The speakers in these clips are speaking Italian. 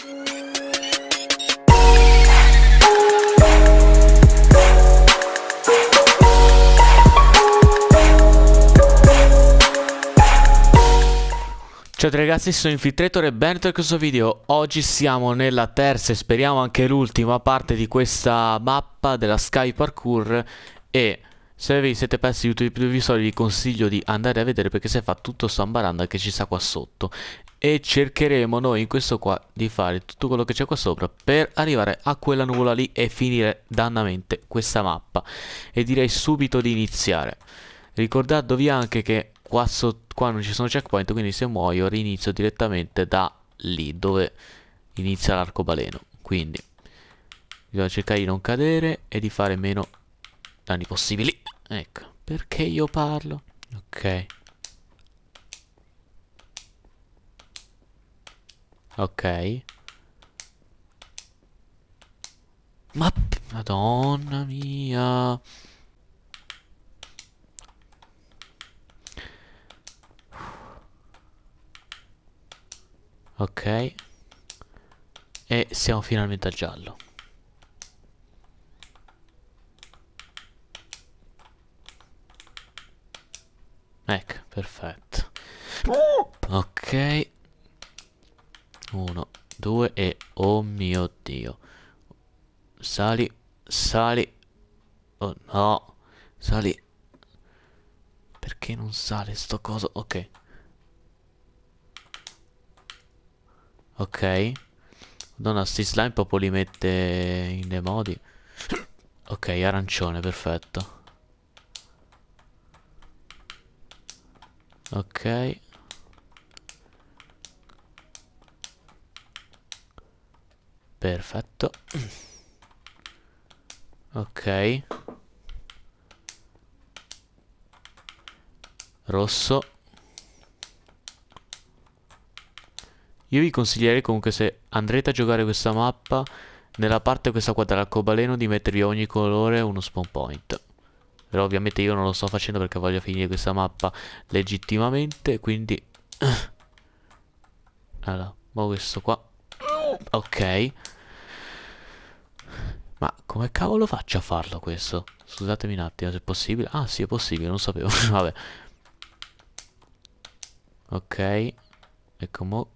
Ciao ragazzi, sono Infiltrator e benvenuti in questo video. Oggi siamo nella terza e speriamo anche l'ultima parte di questa mappa della Sky Parkour e se vi siete persi gli ultimi episodi vi consiglio di andare a vedere perché si fa tutto sambaranda che ci sta qua sotto e cercheremo noi in questo qua di fare tutto quello che c'è qua sopra per arrivare a quella nuvola lì e finire dannamente questa mappa. E direi subito di iniziare. Ricordatevi anche che qua, so, qua non ci sono checkpoint quindi se muoio rinizio direttamente da lì dove inizia l'arcobaleno. Quindi bisogna cercare di non cadere e di fare meno danni possibili. Ecco perché io parlo? Ok ok ma madonna mia Ok. E siamo finalmente a giallo. Ecco, perfetto. Ok. Uno, due e... Oh mio Dio. Sali, sali. Oh no. Sali. Perché non sale sto coso? Ok. Ok. Madonna, sti slime proprio li mette in dei modi. Ok, arancione, perfetto. Ok. Perfetto. Ok. Rosso. Io vi consiglierei comunque se andrete a giocare questa mappa nella parte questa qua dell'arcobaleno di mettervi a ogni colore uno spawn point. Però ovviamente io non lo sto facendo perché voglio finire questa mappa legittimamente, quindi... Allora, mo questo qua. Ok. Ma come cavolo faccio a farlo questo? Scusatemi un attimo se è possibile. Ah sì è possibile, non sapevo. Vabbè. Ok. Ecco mo.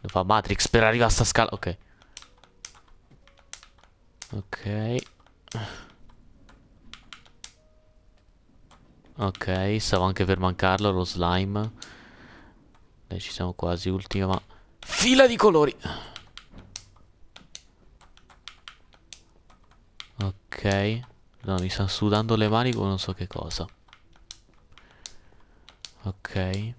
Lo fa Matrix per arrivare a sta scala. Ok. Ok. Ok, stavo anche per mancarlo lo slime. Dai, ci siamo quasi, ultima. Fila di colori. Ok. No, mi stanno sudando le mani con non so che cosa. Ok.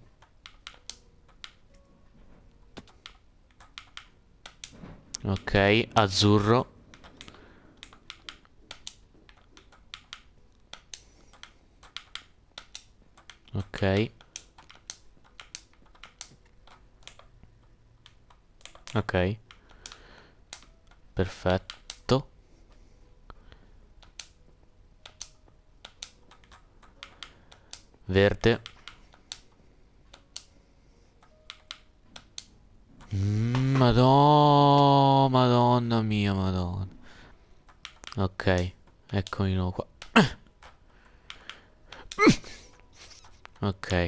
Ok, azzurro. Ok. Ok. Perfetto. Verde. Mm, madonna, madonna mia, madonna. Ok, eccomi qua. Ok,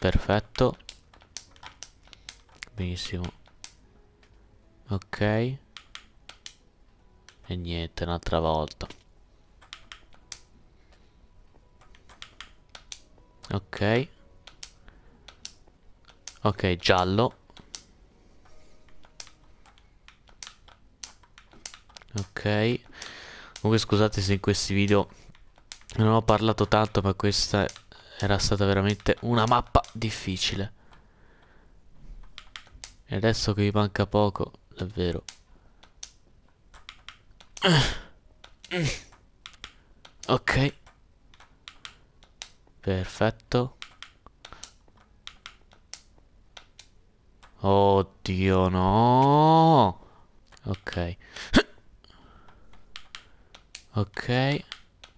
perfetto. Benissimo. Ok. E niente, un'altra volta. Ok. Ok, giallo. Ok Comunque scusate se in questi video non ho parlato tanto ma questa era stata veramente una mappa difficile E adesso che vi manca poco davvero Ok Perfetto Oddio no Ok Ok.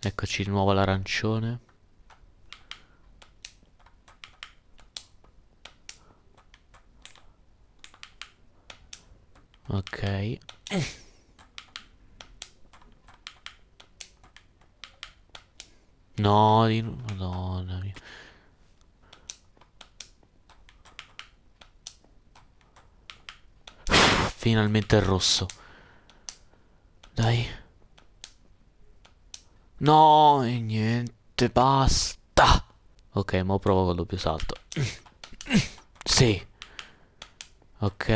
Eccoci di nuovo l'arancione. Ok. No, di... Madonna mia. Finalmente il rosso. Dai. No, e niente, basta. Ok, ma provo con il doppio salto. Sì. Ok,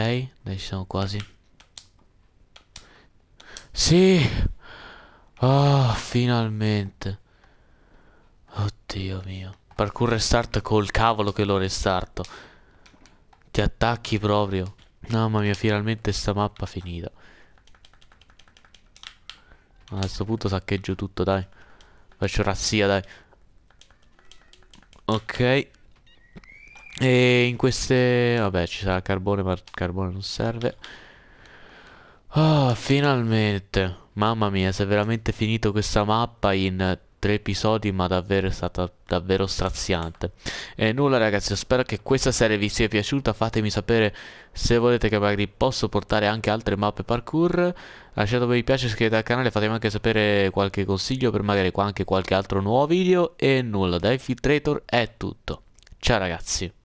dai, ci siamo quasi. Sì. Oh, finalmente. Oddio mio. Parkour restart col cavolo che lo restarto. Ti attacchi proprio. Mamma mia, finalmente sta mappa finita. A questo punto saccheggio tutto, dai. Faccio razzia, dai. Ok. E in queste... Vabbè, ci sarà carbone, ma carbone non serve. Oh, finalmente. Mamma mia, si è veramente finito questa mappa in tre episodi ma davvero è stata davvero straziante. E nulla ragazzi spero che questa serie vi sia piaciuta. Fatemi sapere se volete che magari posso portare anche altre mappe parkour. Lasciate un mi piace iscrivetevi al canale fatemi anche sapere qualche consiglio per magari anche qualche altro nuovo video. E nulla da Infiltrator è tutto. Ciao ragazzi